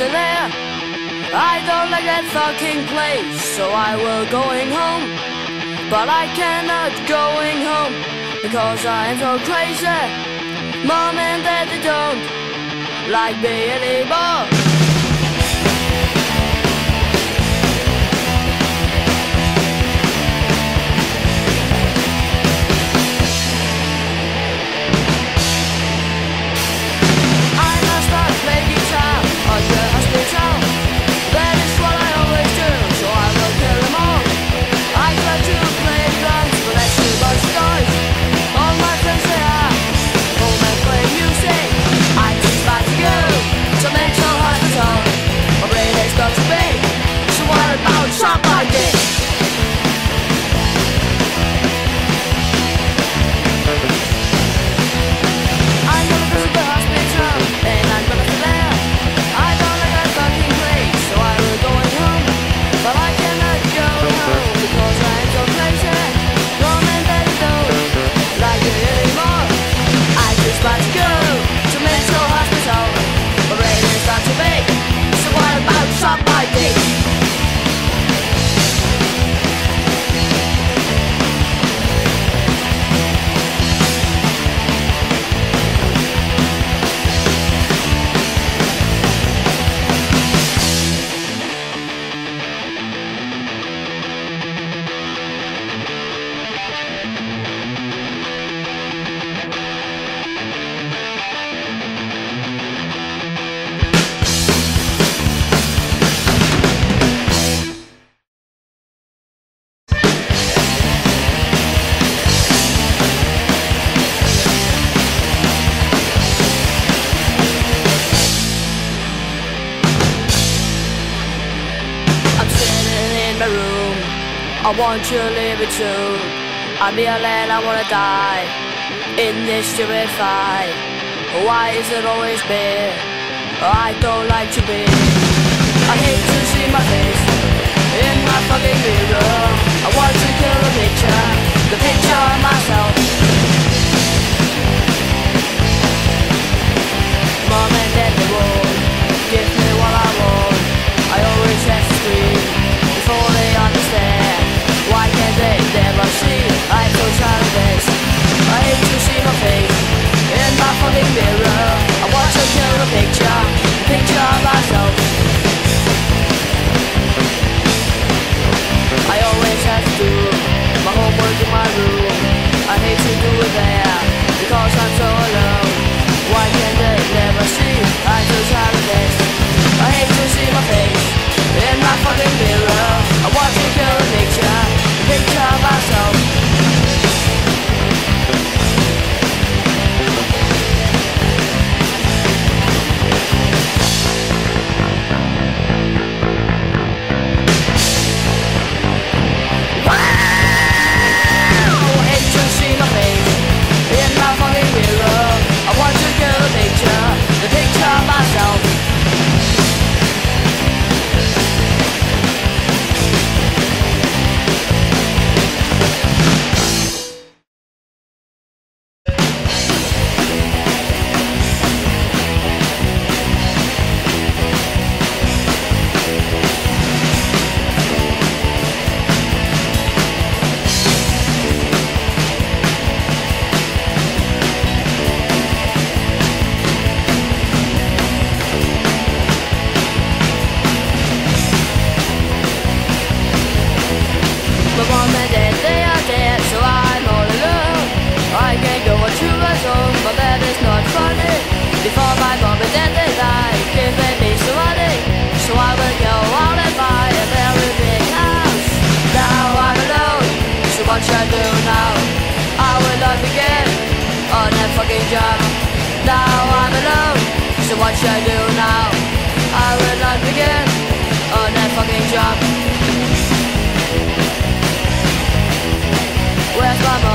Gonna there. I don't like that fucking place, so I will going home. But I cannot going home because I am so crazy. Mom and dad don't like me anymore. I want you to leave it soon. I'm yelling, I wanna die in this stupid fight. Why is it always me? I don't like to be. I hate to see my face in my fucking mirror. I want to kill a picture, the picture of myself. Mom and dad they won't give me what I want. I always have I hate to see my face in my fucking mirror. I want to kill a picture, picture of myself. I always have to do my homework in my room. I hate to do it there because I'm so alone. Why can't they never see I just have a face?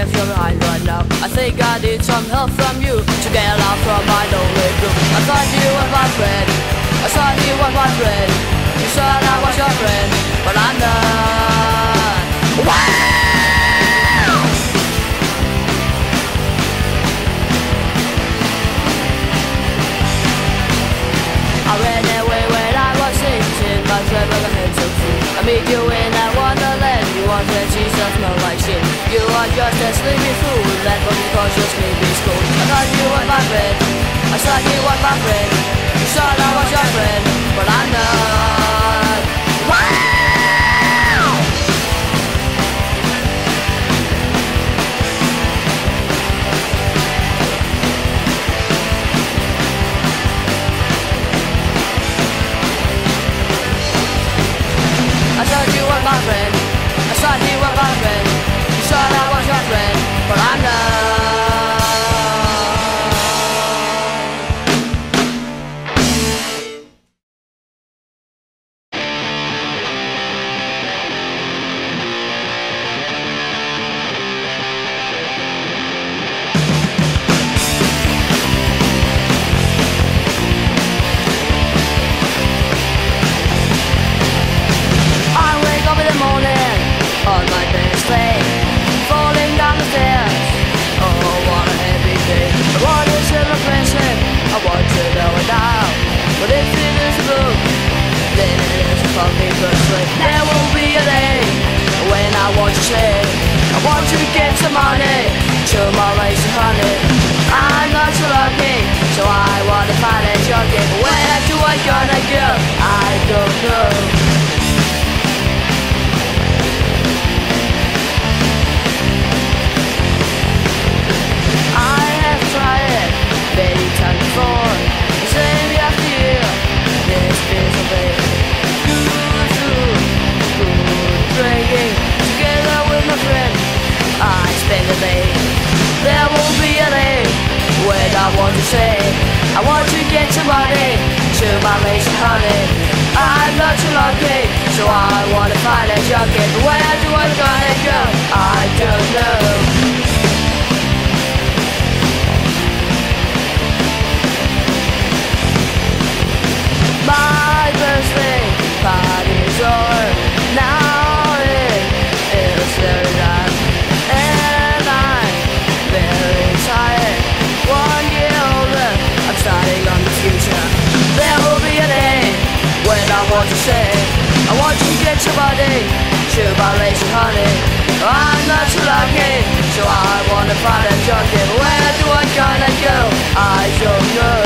If you're mind right now I think I need some help from you To get out from my lonely room. I thought you were my friend. I thought you were my friend. You thought I was your friend But I'm not. I ran away when I was eighteen, My friend with a handsome fool I meet you in confessions of my life sin You are just a sleepy fool. That body conscious may be school I thought you were my friend. I thought you were my friend. You thought I was your friend. But I'm not. Why? I want to get some money to my lazy honey. I'm not so lucky, so I want to find a junkie. Where do I gonna go? I don't know. The day. There won't be a day when I want to say, I want to get somebody to my lazy honey. I'm not too lucky, so I wanna find a junkie. But where do I gonna go? I don't know. Somebody to my lazy honey. I'm not too lucky, so I wanna find a junkie. Where do I gonna go? I don't know.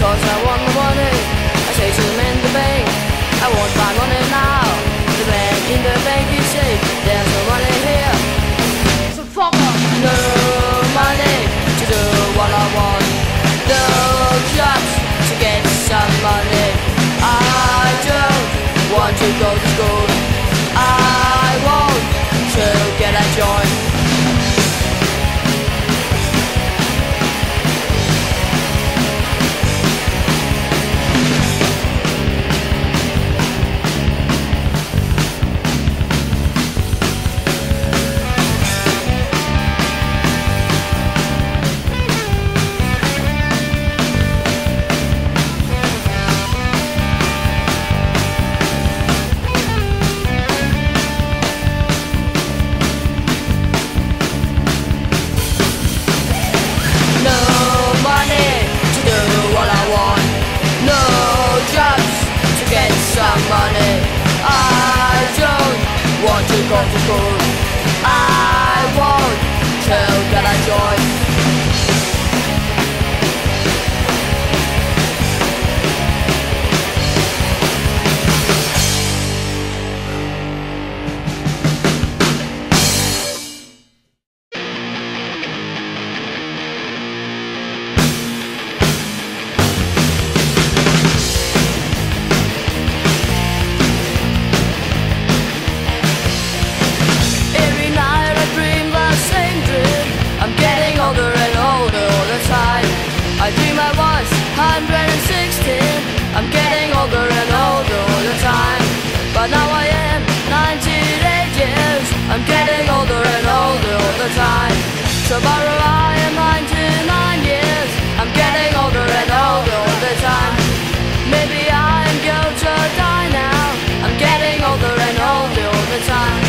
Because I want the money. I say to them in the bank, I want my money now. The man in the bank is safe, there's no money here. So fuck off. No money to do what I want. No jobs to get some money. I don't want to go to school. I want to get a joint. Tomorrow I am 99 years. I'm getting older and older all the time. Maybe I am going to die now. I'm getting older and older all the time.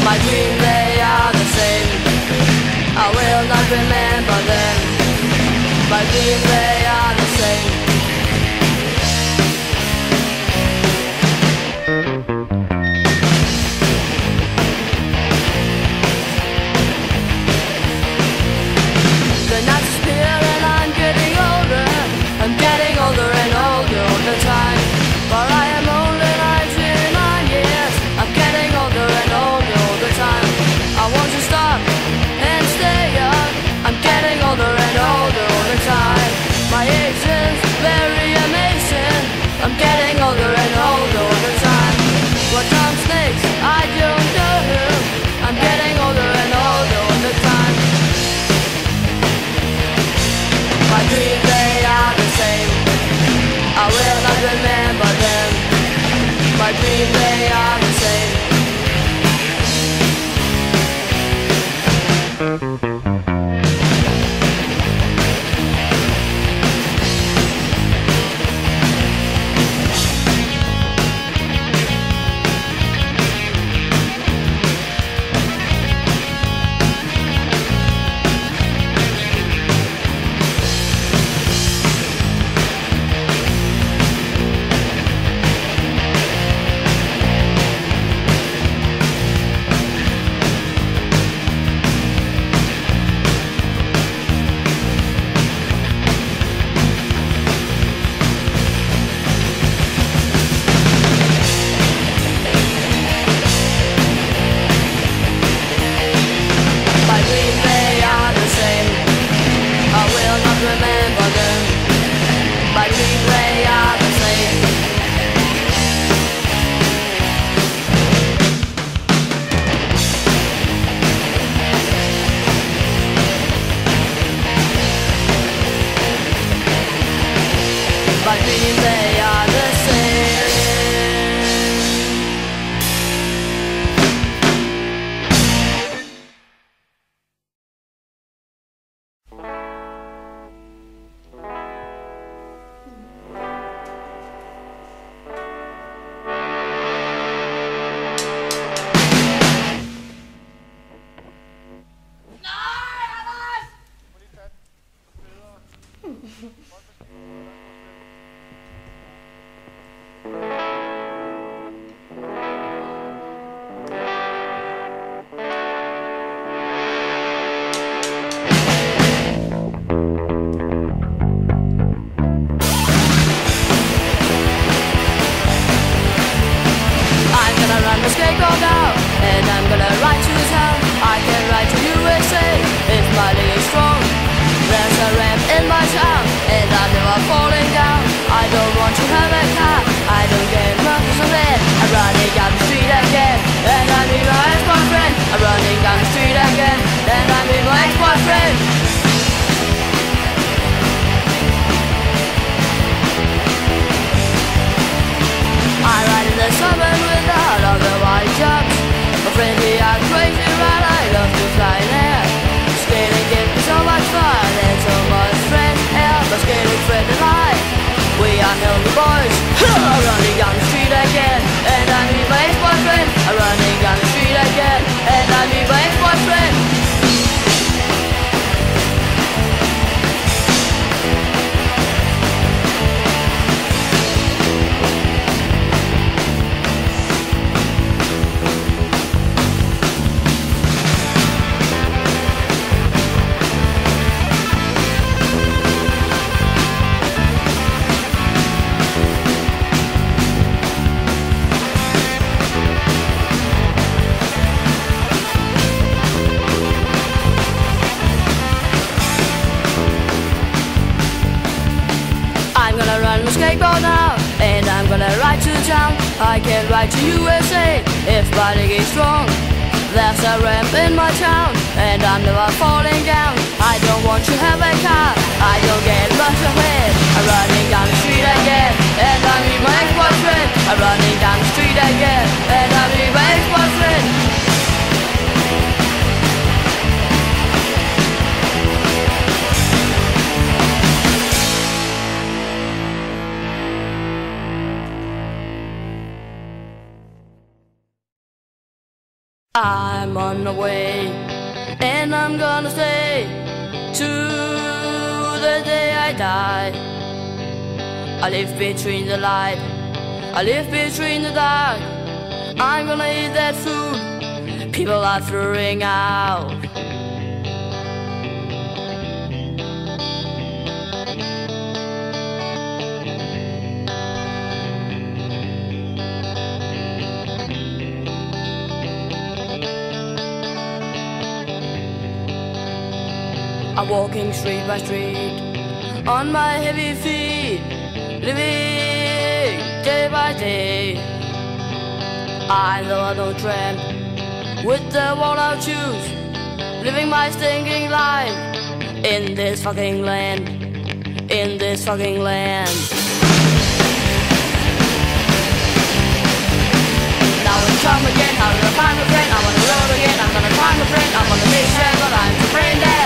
My dreams they are the same. I will not remember them. My dreams they are the same. a skateboard now And I'm gonna ride to town. I can ride to USA If my leg is strong. There's a ramp in my town And I'm never falling down. I don't want to have a car I don't get lost ahead. I'm running down the street again And I'm in my ex-boyfriend. I'm running down the street again And I'm in my ex-boyfriend. I'm on the way, and I'm gonna stay to the day I die. I live between the light, I live between the dark. I'm gonna eat that food people are throwing out. I'm walking street by street on my heavy feet, living day by day. I know I don't trend with the world I choose, living my stinking life in this fucking land, in this fucking land. Now it's time again, I'm gonna find my friend, I'm gonna road again, I'm gonna find my friend, I'm on a mission, but I'm to brain dead.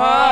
Oh.